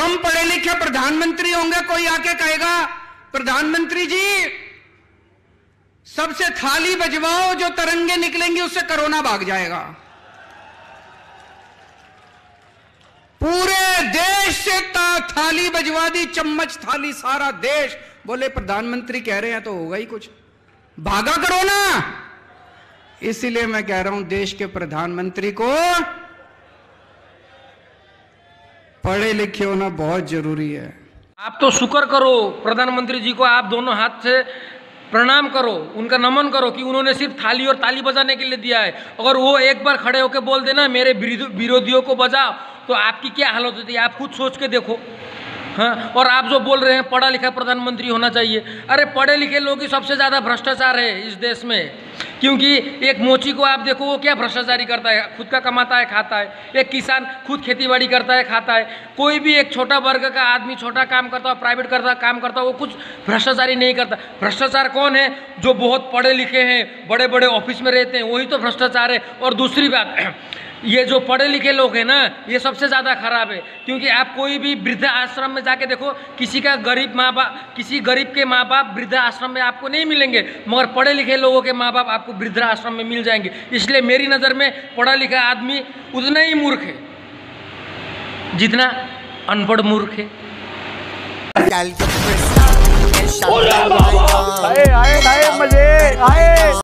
कम पढ़े लिखे प्रधानमंत्री होंगे, कोई आके कहेगा, प्रधानमंत्री जी, सबसे थाली बजवाओ, जो तरंगे निकलेंगी उससे कोरोना भाग जाएगा। पूरे देश से थाली बजवा दी, चम्मच थाली, सारा देश। बोले, प्रधानमंत्री कह रहे हैं तो होगा ही कुछ। भागा कोरोना? इसीलिए मैं कह रहा हूँ, देश के प्रधानमंत्री को पढ़े लिखे होना बहुत ज़रूरी है। आप तो शुक्र करो, प्रधानमंत्री जी को आप दोनों हाथ से प्रणाम करो, उनका नमन करो कि उन्होंने सिर्फ़ थाली और ताली बजाने के लिए दिया है। अगर वो एक बार खड़े होकर बोल देना, मेरे विरोधियों को बजाओ तो आपकी क्या हालत होती है? आप खुद सोच के देखो। हाँ? और आप जो बोल रहे हैं, पढ़ा लिखा प्रधानमंत्री होना चाहिए। अरे, पढ़े लिखे लोग ही सबसे ज़्यादा भ्रष्टाचार है इस देश में। क्योंकि एक मोची को आप देखो, वो क्या भ्रष्टाचारी करता है? खुद का कमाता है, खाता है। एक किसान खुद खेतीबाड़ी करता है, खाता है। कोई भी एक छोटा वर्ग का आदमी, छोटा काम करता है प्राइवेट करता काम करता है, वो कुछ भ्रष्टाचारी नहीं करता। भ्रष्टाचार कौन है? जो बहुत पढ़े लिखे हैं बड़े बड़े ऑफ़िस में रहते हैं, वही तो भ्रष्टाचार है। और दूसरी बात ये जो पढ़े लिखे लोग हैं ना, ये सबसे ज़्यादा खराब है। क्योंकि आप कोई भी वृद्ध आश्रम में जाके देखो, किसी का गरीब माँ बाप किसी गरीब के माँ बाप वृद्ध आश्रम में आपको नहीं मिलेंगे, मगर पढ़े लिखे लोगों के माँ बाप आपको वृद्ध आश्रम में मिल जाएँगे। इसलिए मेरी नज़र में पढ़ा लिखा आदमी उतना ही मूर्ख है, जितना अनपढ़ मूर्ख है।